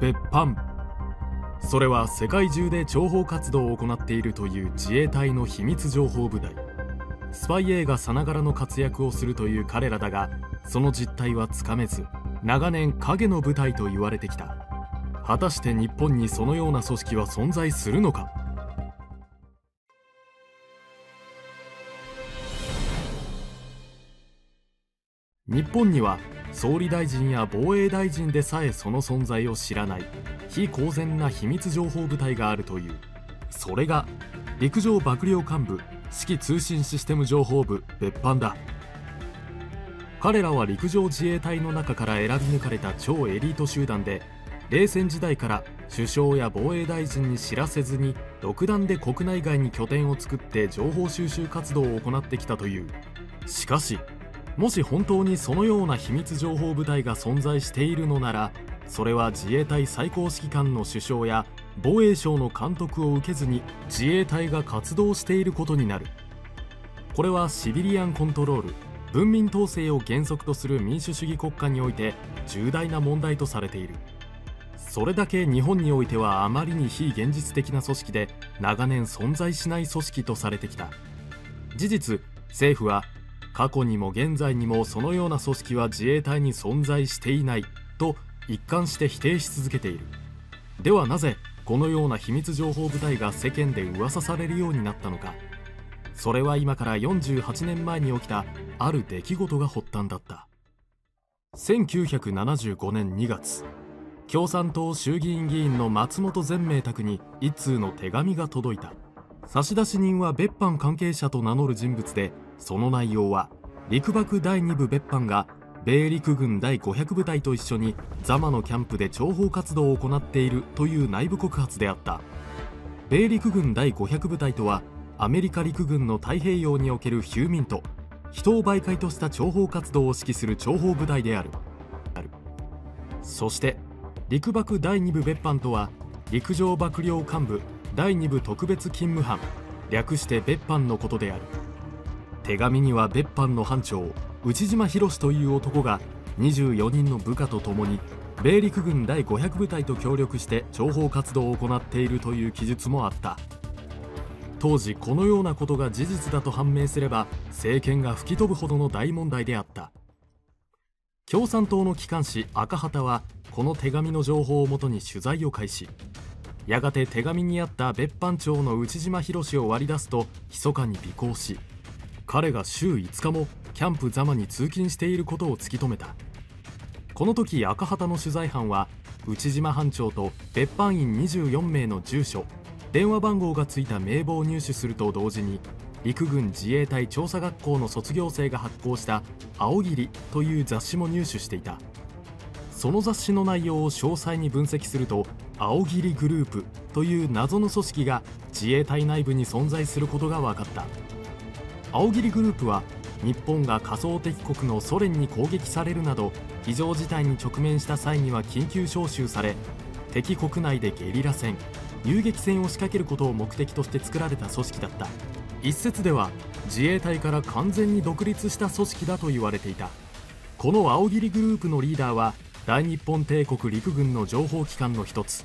別班。それは世界中で諜報活動を行っているという自衛隊の秘密情報部隊。スパイ映画さながらの活躍をするという彼らだがその実態はつかめず長年影の部隊と言われてきた。果たして日本にそのような組織は存在するのか？日本には総理大臣や防衛大臣でさえその存在を知らない非公然な秘密情報部隊があるという。それが陸上幕僚監部指揮通信システム情報部別班だ。彼らは陸上自衛隊の中から選び抜かれた超エリート集団で冷戦時代から首相や防衛大臣に知らせずに独断で国内外に拠点を作って情報収集活動を行ってきたという。しかしもし本当にそのような秘密情報部隊が存在しているのならそれは自衛隊最高指揮官の首相や防衛省の監督を受けずに自衛隊が活動していることになる。これはシビリアンコントロール文民統制を原則とする民主主義国家において重大な問題とされている。それだけ日本においてはあまりに非現実的な組織で長年存在しない組織とされてきた。事実政府は過去にも現在にもそのような組織は自衛隊に存在していない。と一貫して否定し続けている。ではなぜこのような秘密情報部隊が世間で噂されるようになったのか。それは今から48年前に起きたある出来事が発端だった。1975年2月。共産党衆議院議員の松本善明宅に一通の手紙が届いた。差出人は別班関係者と名乗る人物でその内容は陸幕第2部別班が米陸軍第500部隊と一緒にザマのキャンプで諜報活動を行っているという内部告発であった。米陸軍第500部隊とはアメリカ陸軍の太平洋におけるヒューミント人を媒介とした諜報活動を指揮する諜報部隊である。そして陸幕第2部別班とは陸上幕僚幹部第2部特別勤務班略して別班のことである。手紙には別班の班長内島博という男が24人の部下と共に米陸軍第500部隊と協力して諜報活動を行っているという記述もあった。当時このようなことが事実だと判明すれば政権が吹き飛ぶほどの大問題であった。共産党の機関紙赤旗はこの手紙の情報をもとに取材を開始。やがて手紙にあった別班長の内島博を割り出すと密かに尾行し彼が週5日もキャンプザマに通勤していることを突き止めた。この時赤旗の取材班は内島班長と別班員24名の住所電話番号がついた名簿を入手すると同時に陸軍自衛隊調査学校の卒業生が発行した「青霧」という雑誌も入手していた。その雑誌の内容を詳細に分析すると青霧グループという謎の組織が自衛隊内部に存在することが分かった。青霧グループは日本が仮想敵国のソ連に攻撃されるなど非常事態に直面した際には緊急招集され敵国内でゲリラ戦遊撃戦を仕掛けることを目的として作られた組織だった。一説では自衛隊から完全に独立した組織だと言われていた。この青霧グループのリーダーは大日本帝国陸軍の情報機関の一つ。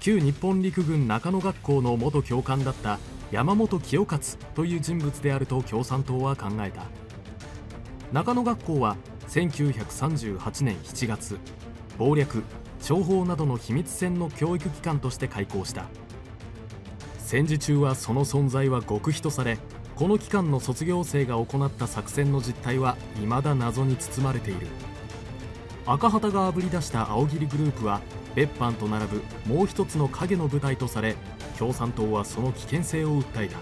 旧日本陸軍中野学校の元教官だった山本清勝という人物であると共産党は考えた。中野学校は1938年7月謀略諜報などの秘密戦の教育機関として開校した。戦時中はその存在は極秘とされこの機関の卒業生が行った作戦の実態は未だ謎に包まれている。赤旗があぶり出した青霧グループは別班と並ぶもう一つの影の部隊とされ共産党はその危険性を訴えた。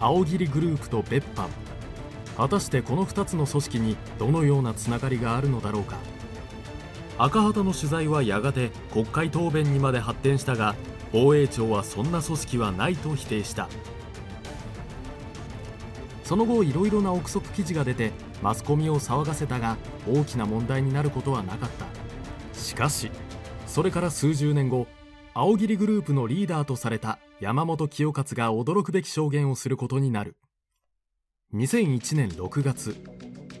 青霧グループと別班。果たしてこの2つの組織にどのようなつながりがあるのだろうか。赤旗の取材はやがて国会答弁にまで発展したが防衛庁はそんな組織はないと否定した。その後いろいろな憶測記事が出てマスコミを騒がせたが大きな問題になることはなかった。しかしそれから数十年後青霧グループのリーダーとされた山本清勝が驚くべき証言をすることになる。2001年6月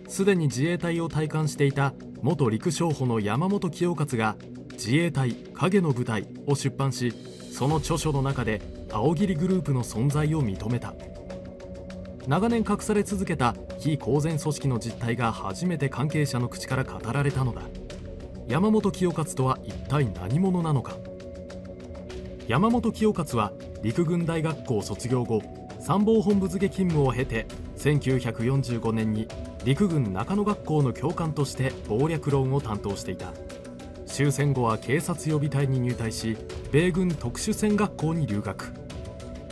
すでに自衛隊を体感していた元陸将補の山本清勝が自衛隊影の部隊を出版しその著書の中で青桐グループの存在を認めた。長年隠され続けた非公然組織の実態が初めて関係者の口から語られたのだ。山本清勝とは一体何者なのか。山本清勝は陸軍大学校卒業後参謀本部付勤務を経て1945年に陸軍中野学校の教官として謀略論を担当していた。終戦後は警察予備隊に入隊し米軍特殊戦学校に留学。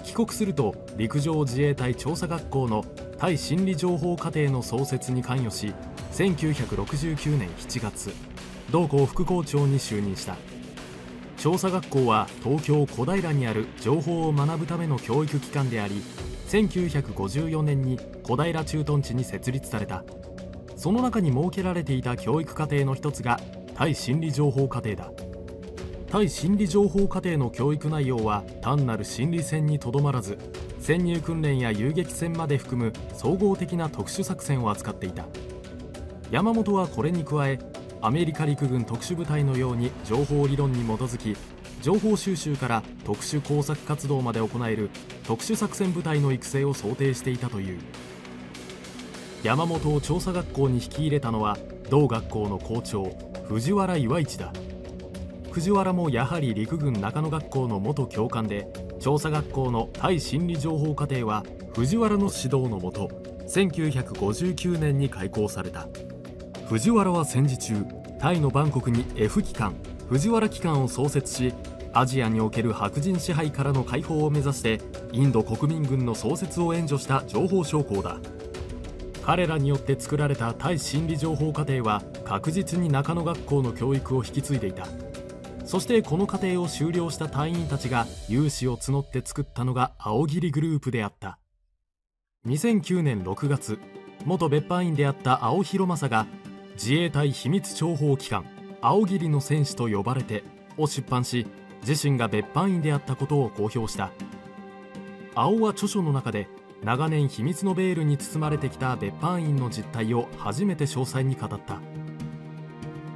帰国すると陸上自衛隊調査学校の対心理情報課程の創設に関与し1969年7月同校副校長に就任した。調査学校は東京小平にある情報を学ぶための教育機関であり1954年に小平駐屯地に設立された。その中に設けられていた教育課程の一つが対心理情報課程だ。対心理情報課程の教育内容は単なる心理戦にとどまらず潜入訓練や遊撃戦まで含む総合的な特殊作戦を扱っていた。山本はこれに加えアメリカ陸軍特殊部隊のように情報理論に基づき情報収集から特殊工作活動まで行える特殊作戦部隊の育成を想定していたという。山本を調査学校に引き入れたのは同学校の校長藤原岩一だ。藤原もやはり陸軍中野学校の元教官で調査学校の対心理情報課程は藤原の指導のもと1959年に開校された。藤原は戦時中タイのバンコクに F 機関藤原機関を創設しアジアにおける白人支配からの解放を目指してインド国民軍の創設を援助した情報将校だ。彼らによって作られた対心理情報課程は確実に中野学校の教育を引き継いでいた。そしてこの過程を修了した隊員たちが有志を募って作ったのが青桐グループであった。2009年6月元別班員であった青広正が自衛隊秘密諜報機関青桐の戦士と呼ばれてを出版し自身が別班員であったことを公表した。青は著書の中で長年秘密のベールに包まれてきた別班員の実態を初めて詳細に語った。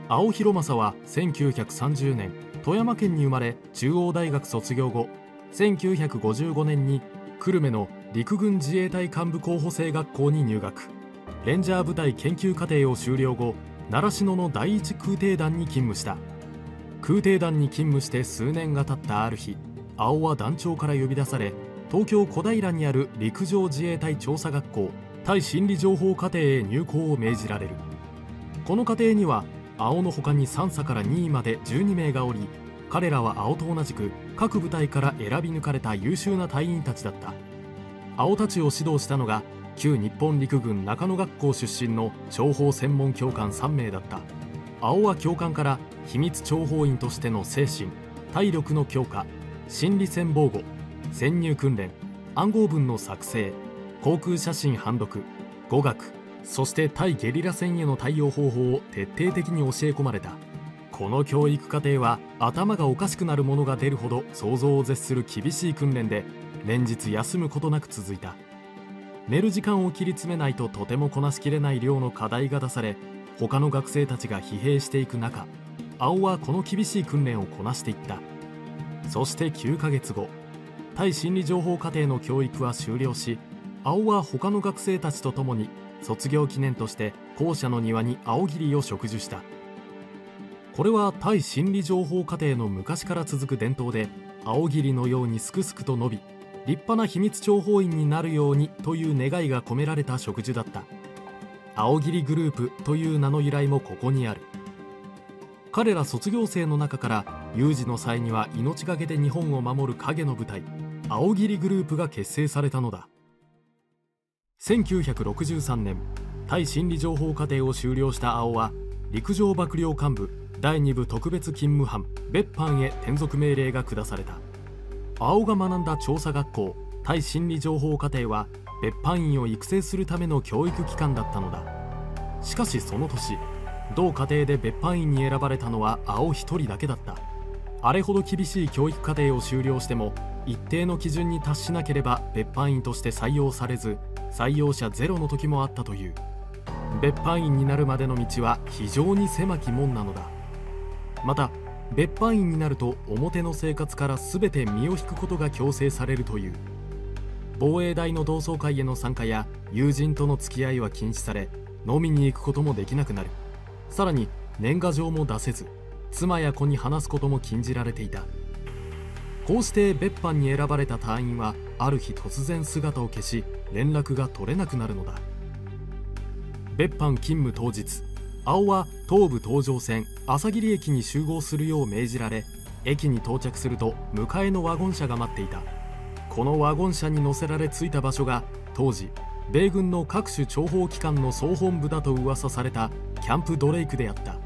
青広正は1930年富山県に生まれ中央大学卒業後1955年に久留米の陸軍自衛隊幹部候補生学校に入学。レンジャー部隊研究課程を修了後習志野の第一空挺団に勤務した。空挺団に勤務して数年が経ったある日青は団長から呼び出され東京小平にある陸上自衛隊調査学校対心理情報課程へ入校を命じられる。この課程には青の他に3佐から2位まで12名がおり彼らは青と同じく各部隊から選び抜かれた優秀な隊員たちだった。青たちを指導したのが旧日本陸軍中野学校出身の諜報専門教官3名だった。青は教官から秘密諜報員としての精神体力の強化心理戦防護潜入訓練暗号文の作成航空写真判読語学そして対ゲリラ戦への対応方法を徹底的に教え込まれた。この教育課程は頭がおかしくなるものが出るほど想像を絶する厳しい訓練で連日休むことなく続いた。寝る時間を切り詰めないととてもこなしきれない量の課題が出され他の学生たちが疲弊していく中青はこの厳しい訓練をこなしていった。そして9ヶ月後対心理情報課程の教育は終了し青は他の学生たちと共に卒業記念として校舎の庭に青桐を植樹した。これは対心理情報課程の昔から続く伝統で青桐のようにすくすくと伸び立派な秘密諜報員になるようにという願いが込められた植樹だった。青桐グループという名の由来もここにある。彼ら卒業生の中から有事の際には命がけで日本を守る影の部隊青桐グループが結成されたのだ。1963年対心理情報課程を修了した青は陸上幕僚監部第2部特別勤務班別班へ転属命令が下された。青が学んだ調査学校対心理情報課程は別班員を育成するための教育機関だったのだ。しかしその年同課程で別班員に選ばれたのは青一人だけだった。あれほど厳しい教育課程を修了しても一定の基準に達しなければ別班員として採用されず採用者ゼロの時もあったという。別班員になるまでの道は非常に狭き門なのだ。また別班員になると表の生活から全て身を引くことが強制されるという。防衛大の同窓会への参加や友人との付き合いは禁止され飲みに行くこともできなくなる。さらに年賀状も出せず妻や子に話すことも禁じられていた。こうして別班に選ばれた隊員はある日突然姿を消し連絡が取れなくなるのだ。別班勤務当日青は東武東上線朝霧駅に集合するよう命じられ駅に到着すると迎えのワゴン車が待っていた。このワゴン車に乗せられ着いた場所が当時米軍の各種諜報機関の総本部だと噂されたキャンプドレイクであった。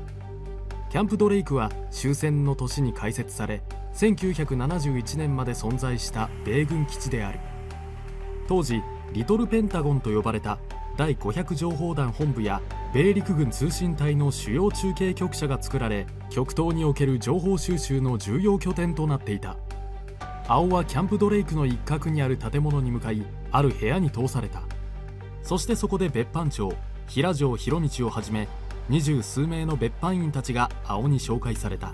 キャンプドレイクは終戦の年に開設され1971年まで存在した米軍基地である。当時リトルペンタゴンと呼ばれた第500情報団本部や米陸軍通信隊の主要中継局舎が作られ極東における情報収集の重要拠点となっていた。青はキャンプドレイクの一角にある建物に向かいある部屋に通された。そしてそこで別班長平城博道をはじめ二十数名の別班員たちが青に紹介された。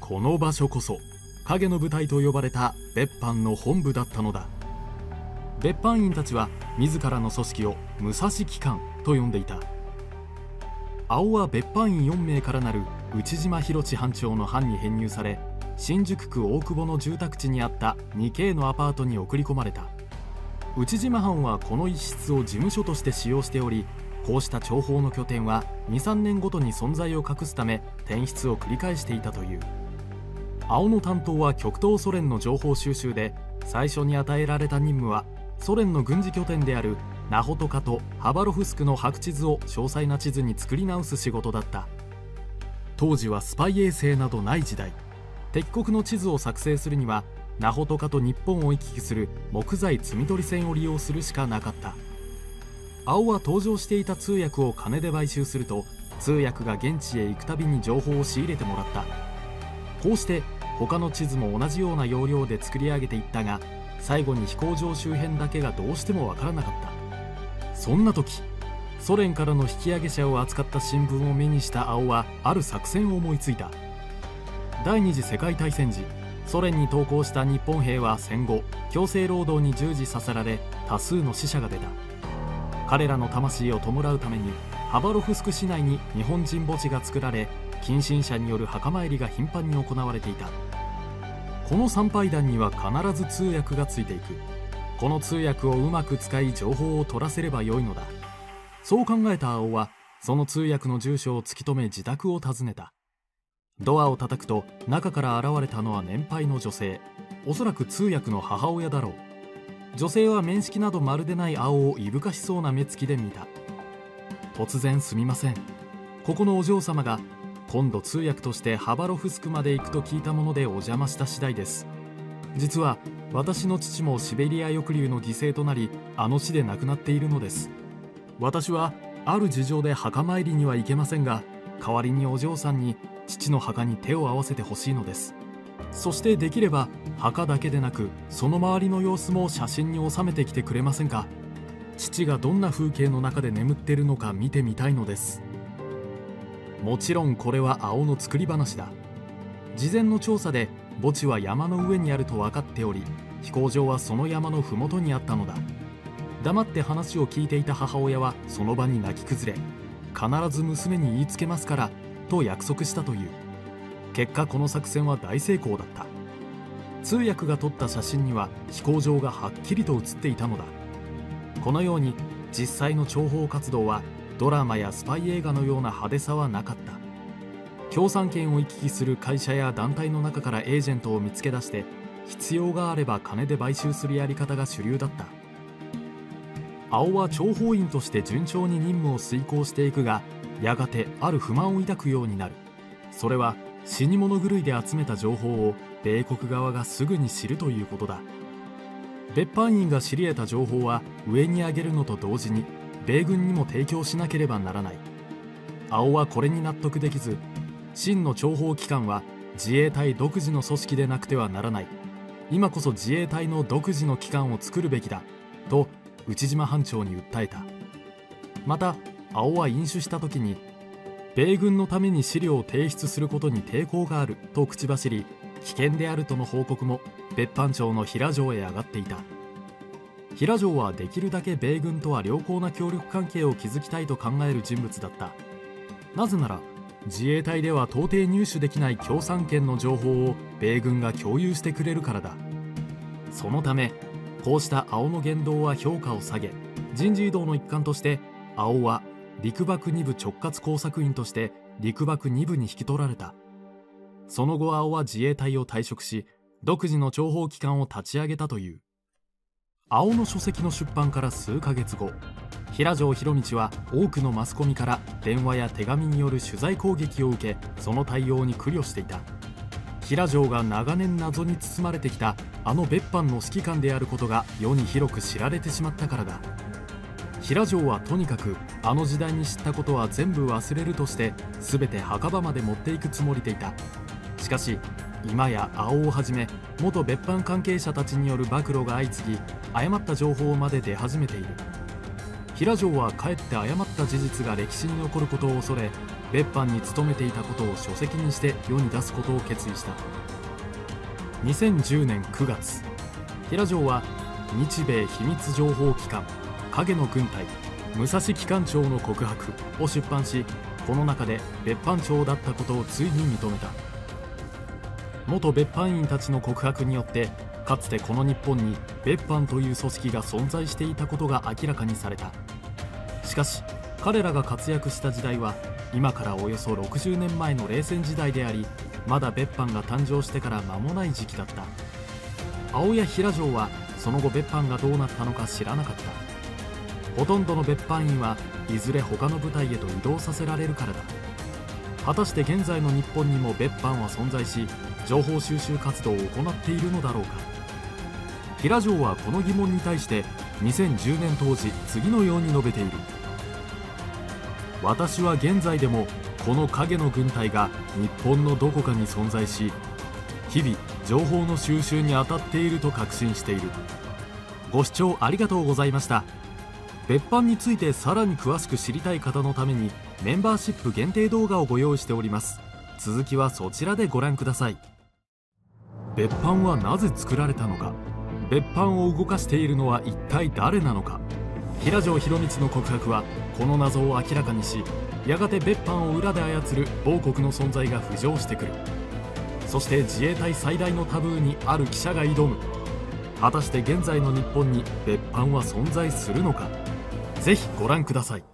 この場所こそ影の部隊と呼ばれた別班の本部だったのだ。別班員たちは自らの組織を武蔵機関と呼んでいた。青は別班員4名からなる内島博知班長の班に編入され新宿区大久保の住宅地にあった 2K のアパートに送り込まれた。内島班はこの一室を事務所として使用しておりこうした諜報の拠点は23年ごとに存在を隠すため転出を繰り返していたという。青の担当は極東ソ連の情報収集で最初に与えられた任務はソ連の軍事拠点であるナホトカとハバロフスクの白地図を詳細な地図に作り直す仕事だった。当時はスパイ衛星などない時代。敵国の地図を作成するにはナホトカと日本を行き来する木材積み取り船を利用するしかなかった。青は登場していた通訳を金で買収すると通訳が現地へ行くたびに情報を仕入れてもらった。こうして他の地図も同じような要領で作り上げていったが最後に飛行場周辺だけがどうしてもわからなかった。そんな時ソ連からの引き上げ者を扱った新聞を目にした青はある作戦を思いついた。第二次世界大戦時ソ連に投降した日本兵は戦後強制労働に従事させられ多数の死者が出た。彼らの魂を弔うためにハバロフスク市内に日本人墓地が作られ近親者による墓参りが頻繁に行われていた。この参拝団には必ず通訳がついていく。この通訳をうまく使い情報を取らせればよいのだ。そう考えた青はその通訳の住所を突き止め自宅を訪ねた。ドアを叩くと中から現れたのは年配の女性。おそらく通訳の母親だろう。女性は面識などまるでない青をいぶかしそうな目つきで見た。突然すみません。ここのお嬢様が今度通訳としてハバロフスクまで行くと聞いたものでお邪魔した次第です。実は私の父もシベリア抑留の犠牲となりあの地で亡くなっているのです。私はある事情で墓参りには行けませんが代わりにお嬢さんに父の墓に手を合わせてほしいのです。そしてできれば墓だけでなくその周りの様子も写真に収めてきてくれませんか。父がどんな風景の中で眠っているのか見てみたいのです。もちろんこれは青の作り話だ。事前の調査で墓地は山の上にあると分かっており飛行場はその山の麓にあったのだ。黙って話を聞いていた母親はその場に泣き崩れ必ず娘に言いつけますからと約束したという。結果この作戦は大成功だった。通訳が撮った写真には飛行場がはっきりと写っていたのだ。このように実際の諜報活動はドラマやスパイ映画のような派手さはなかっ共産権を行き来する会社や団体の中からエージェントを見つけ出して必要があれば金で買収するやり方が主流だった。青は諜報員として順調に任務を遂行していくがやがてある不満を抱くようになる。それは死に物狂いで集めた情報を米国側がすぐに知るということだ。別班員が知り得た情報は上に上げるのと同時に米軍にも提供しなければならない。青はこれに納得できず真の諜報機関は自衛隊独自の組織でなくてはならない。今こそ自衛隊の独自の機関を作るべきだ。と内島班長に訴えた。また青は飲酒した時に米軍のために資料を提出することに抵抗がある。と口走り危険であるとの報告も別班長の平城へ上がっていた。平城はできるだけ米軍とは良好な協力関係を築きたいと考える人物だった。なぜなら自衛隊では到底入手できない共産圏の情報を米軍が共有してくれるからだ。そのためこうした青の言動は評価を下げ人事異動の一環として青は陸幕2部直轄工作員として陸幕2部に引き取られた。その後青は自衛隊を退職し独自の諜報機関を立ち上げたという。青の書籍の出版から数ヶ月後平城博道は多くのマスコミから電話や手紙による取材攻撃を受けその対応に苦慮していた。平城が長年謎に包まれてきたあの別班の指揮官であることが世に広く知られてしまったからだ。平城はとにかくあの時代に知ったことは全部忘れるとして全て墓場まで持っていくつもりでいた。しかし今や青をはじめ元別班関係者たちによる暴露が相次ぎ誤った情報まで出始めている。平城はかえって誤った事実が歴史に残ることを恐れ別班に勤めていたことを書籍にして世に出すことを決意した。2010年9月平城は日米秘密情報機関影の軍隊武蔵機関長の告白を出版しこの中で別班長だったことをついに認めた。元別班員たちの告白によってかつてこの日本に別班という組織が存在していたことが明らかにされた。しかし彼らが活躍した時代は今からおよそ60年前の冷戦時代でありまだ別班が誕生してから間もない時期だった。青谷平城はその後別班がどうなったのか知らなかった。ほとんどの別班員はいずれ他の部隊へと移動させられるからだ。果たして現在の日本にも別班は存在し情報収集活動を行っているのだろうか。平城はこの疑問に対して2010年当時次のように述べている。私は現在でもこの影の軍隊が日本のどこかに存在し日々情報の収集に当たっていると確信している。ご視聴ありがとうございました。別班についてさらに詳しく知りたい方のためにメンバーシップ限定動画をご用意しております。続きはそちらでご覧ください。別班はなぜ作られたのか。別班を動かしているのは一体誰なのか。平城博光の告白はこの謎を明らかにしやがて別班を裏で操る某国の存在が浮上してくる。そして自衛隊最大のタブーにある記者が挑む。果たして現在の日本に別班は存在するのか。ぜひご覧ください。